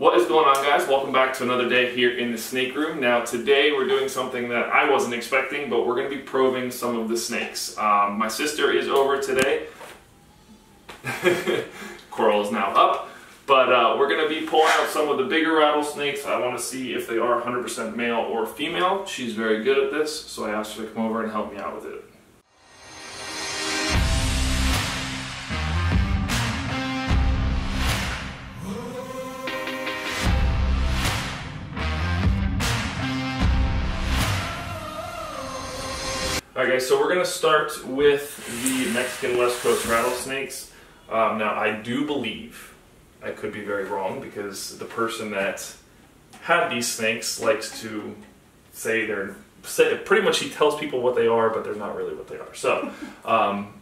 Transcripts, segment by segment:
What is going on guys? Welcome back to another day here in the snake room. Now today we're doing something that I wasn't expecting, but we're going to be probing some of the snakes. Um, my sister is over today. Coral is now up. But uh, we're going to be pulling out some of the bigger rattlesnakes. I want to see if they are 100% male or female. She's very good at this, so I asked her to come over and help me out with it. Okay, so we're gonna start with the Mexican West Coast rattlesnakes. Um, now, I do believe, I could be very wrong, because the person that had these snakes likes to say they're, say, pretty much he tells people what they are, but they're not really what they are. So, um,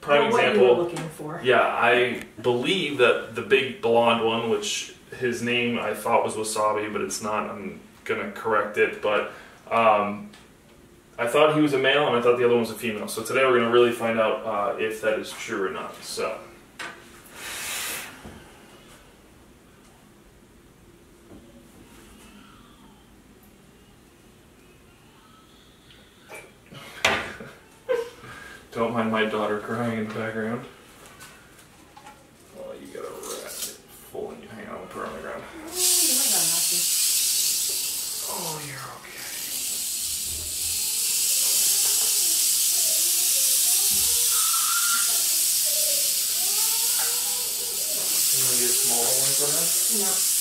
prime Or example. What you looking for. Yeah, I believe that the big blonde one, which his name I thought was Wasabi, but it's not. I'm gonna correct it, but um, I thought he was a male, and I thought the other one was a female. So today we're gonna really find out uh, if that is true or not. So. Don't mind my daughter crying in the background. Oh, you got a rat full in you. Hang on, I'll put her on the ground. Oh, you're okay. You want to get a smaller one perhaps? No.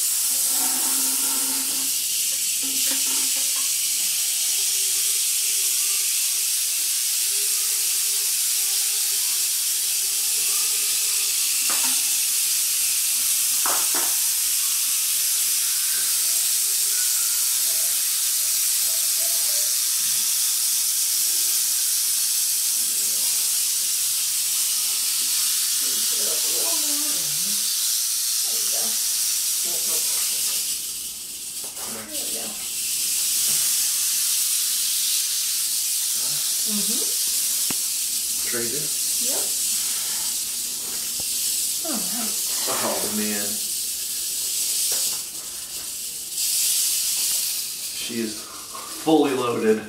Go. Mm-hmm. Trade it. Yep. Oh, nice. Oh man. She is fully loaded.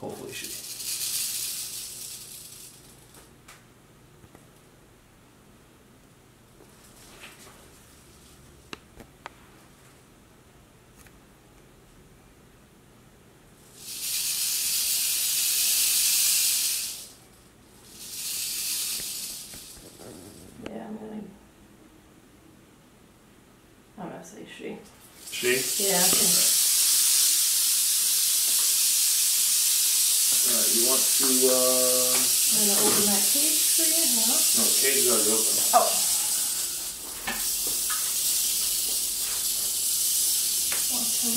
Hopefully she. Yeah, I'm gonna. I'm say she. She? Yeah. I think- Alright, you want to uh I'm gonna open that cage for you, huh? no the cage is already open. Oh. Want some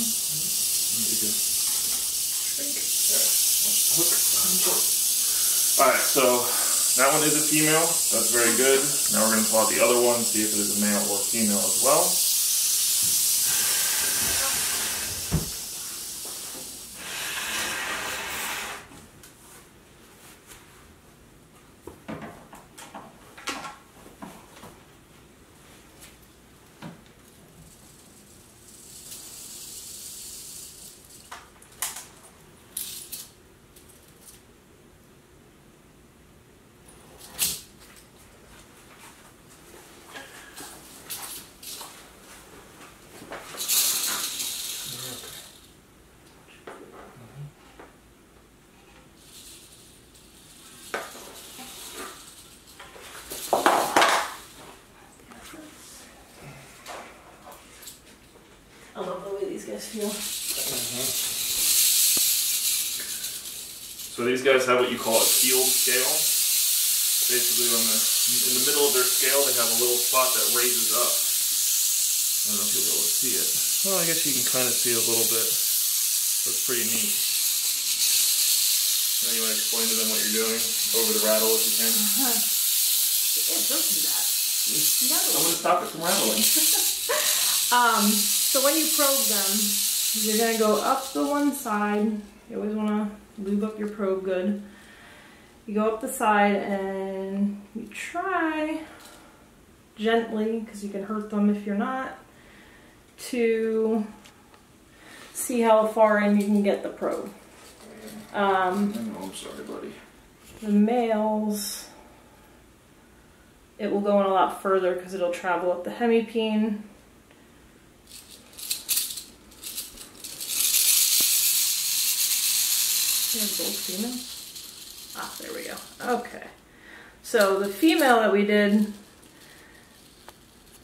shrink? Alright, so that one is a female. That's very good. Now we're gonna pull out the other one, see if it is a male or female as well. I love the way these guys feel. So these guys have what you call a keeled scale. Basically, on the in the middle of their scale, they have a little spot that raises up. I don't know if you'll be able to see it. Well, I guess you can kind of see a little bit. That's pretty neat. Now you want to explain to them what you're doing over the rattle if you can. Yeah, don't do that. No. I'm going to stop it from rattling. Um, so when you probe them, you're gonna go up the one side. You always wanna lube up your probe good. You go up the side and you try gently, because you can hurt them if you're not, to see how far in you can get the probe. Um, oh, I'm sorry, buddy. the males, it will go in a lot further because it'll travel up the hemipene. Both females. Ah, there we go. Okay. So the female that we did,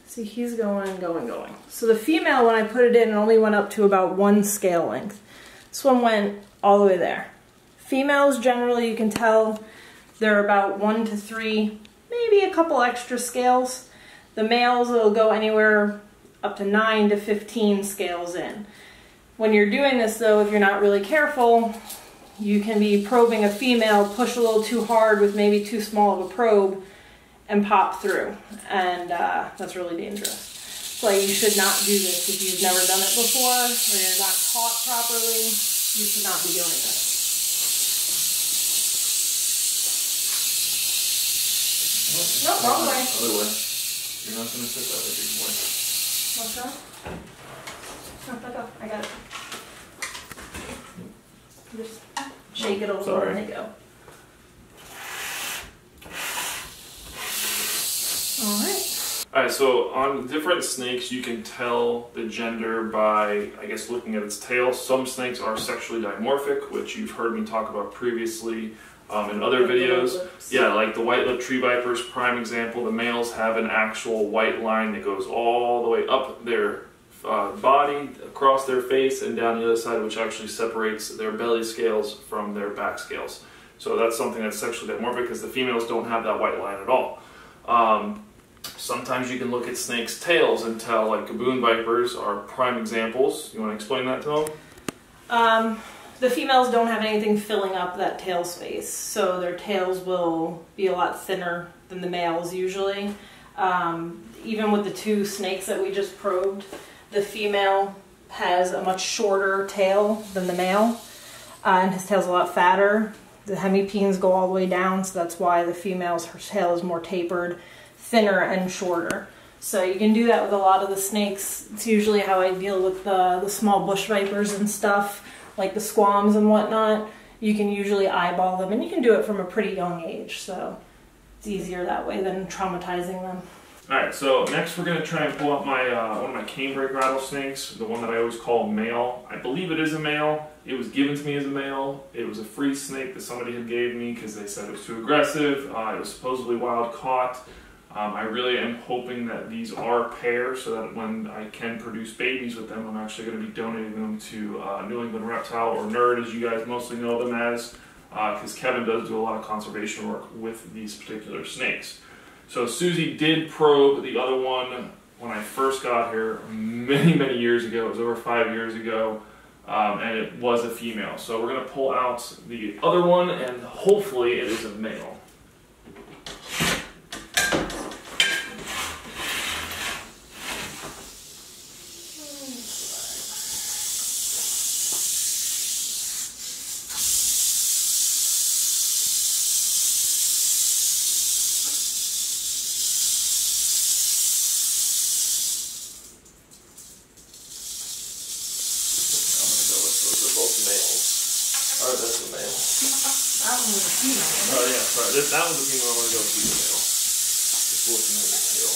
see he's going, going, going. So the female, when I put it in, it only went up to about one scale length. This one went all the way there. Females, generally, you can tell they're about one to three, maybe a couple extra scales. The males will go anywhere up to 9 to 15 scales in. When you're doing this though, if you're not really careful, you can be probing a female, push a little too hard with maybe too small of a probe, and pop through. And uh, that's really dangerous. So you should not do this if you've never done it before or you're not taught properly. You should not be doing this. No, wrong way. Other way. You're not gonna sit that way, big boy. What's that? No, let go. I got it. Just shake it a little Sorry. and it go. Alright. Alright, so on different snakes, you can tell the gender by, I guess, looking at its tail. Some snakes are sexually dimorphic, which you've heard me talk about previously um, in other videos. Yeah, like the white lip tree vipers, prime example. The males have an actual white line that goes all the way up their across their face, and down the other side, which actually separates their belly scales from their back scales. So that's something that's sexually dimorphic because the females don't have that white line at all. Um, sometimes you can look at snakes' tails and tell, like gaboon vipers are prime examples. You want to explain that to them? Um, the females don't have anything filling up that tail space, so their tails will be a lot thinner than the males usually. Um, even with the two snakes that we just probed, the female has a much shorter tail than the male, uh, and his tail's a lot fatter. The hemipenes go all the way down, so that's why the female's her tail is more tapered, thinner, and shorter. So you can do that with a lot of the snakes. It's usually how I deal with the, the small bush vipers and stuff, like the squams and whatnot. You can usually eyeball them, and you can do it from a pretty young age, so it's easier that way than traumatizing them. All right, so next we're gonna try and pull up my uh, one of my canebrake rattlesnakes, the one that I always call male. I believe it is a male. It was given to me as a male. It was a free snake that somebody had gave me because they said it was too aggressive. Uh, it was supposedly wild caught. Um, I really am hoping that these are pairs so that when I can produce babies with them, I'm actually going to be donating them to uh, New England Reptile or NERD, as you guys mostly know them as, because Kevin does do a lot of conservation work with these particular snakes. So Susie did probe the other one when I first got here many, many years ago. It was over five years ago, um, and it was a female. So we're going to pull out the other one, and hopefully it is a male. I'm going to go with those are both males. Oh, that's a male. That one was a female. Oh yeah, sorry. This, that was the female. I'm gonna go with the male. Just looking at the tail.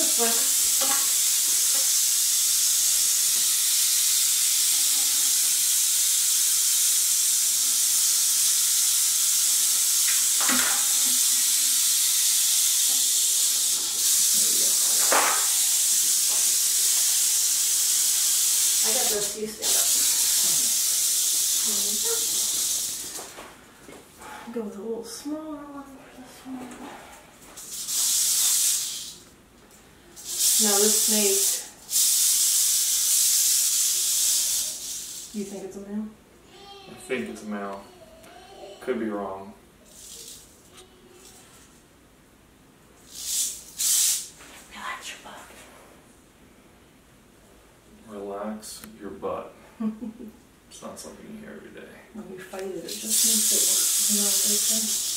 This way. There we go. I got this. You stand up. There we go. Go with a little smaller one for this one. Now this snake. You think it's a male? I think it's a male. Could be wrong. relax your butt. it's not something you hear every day. When you fight it, it just makes it.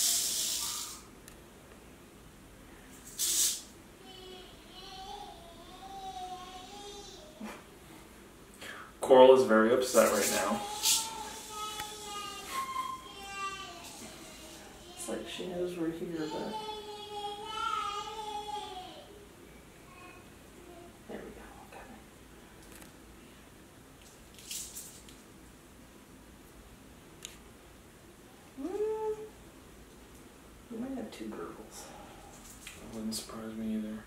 Coral is very upset right now. We might two gurgles. That wouldn't surprise me either.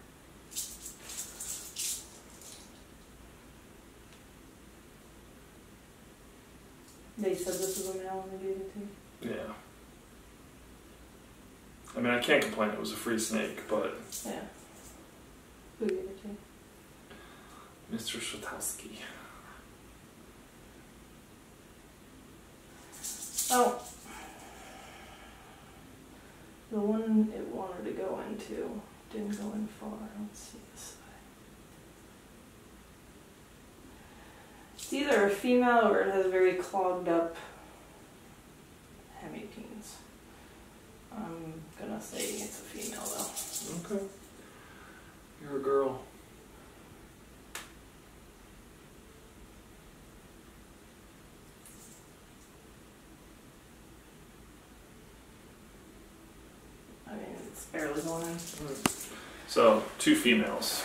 They said this was a male when they gave it to you. Yeah. I mean, I can't complain. It was a free snake, but Yeah. Who gave it to you? Mr. Shatowski. Oh. The one it wanted to go into didn't go in far. Let's see this side. It's either a female or it has very clogged up hemipenes. I'm gonna say it's a female though. Okay. You're a girl. I mean, it's barely going in. So, two females.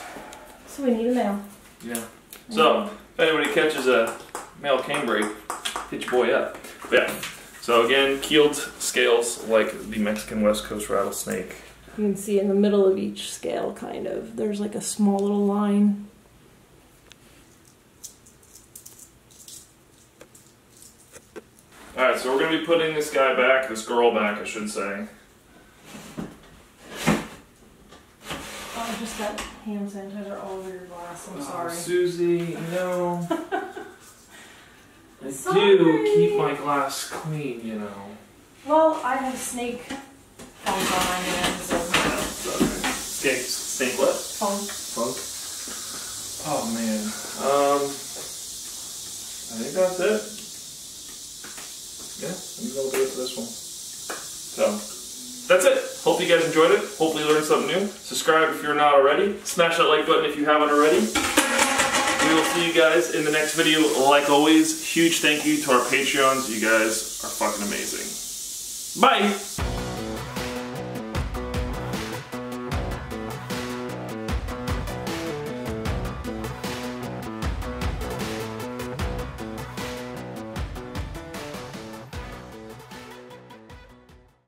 So we need a male. Yeah. So, if anybody catches a male canebrake, hit your boy up. But yeah. So again, keeled scales like the Mexican West Coast rattlesnake. You can see in the middle of each scale, kind of, there's like a small little line. Alright, so we're gonna be putting this guy back, this girl back, I should say. I just got hand sanitizer all over your glass. I'm Oh, sorry. Susie, no. I do keep my glass clean, you know. Well, I have snake funk on my hands, so Snake, snake what? funk. Funk. Oh man. Um, I think that's it. Yeah, I'm gonna do it for this one. So, that's it. Hope you guys enjoyed it. Hopefully you learned something new. Subscribe if you're not already. Smash that like button if you haven't already. We will see you guys in the next video. Like always, huge thank you to our Patreons. You guys are fucking amazing. Bye!